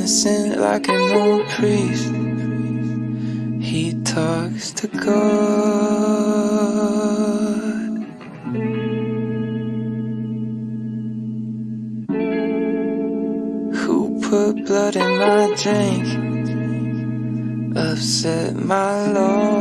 innocent like an old priest. He talks to God. Who put blood in my drink? Upset my Lord.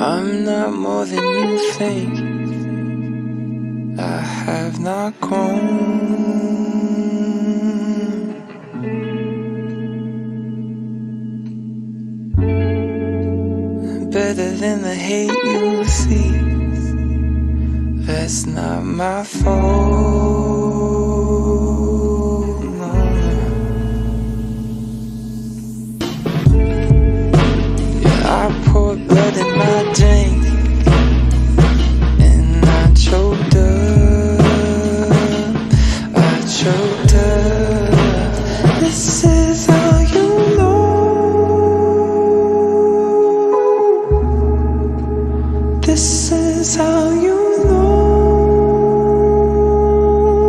I'm not more than you think. I have not grown. Better than the hate you see. That's not my fault. Yeah, I poured blood This is how you know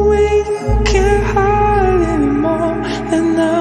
when you can't hide anymore. And I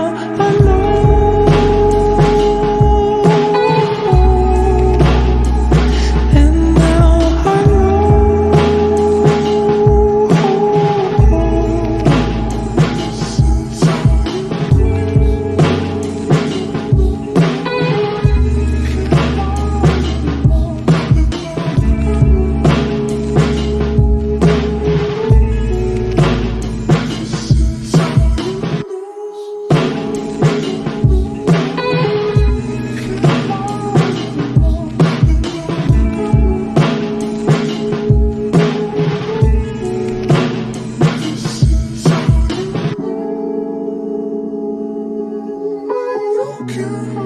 you.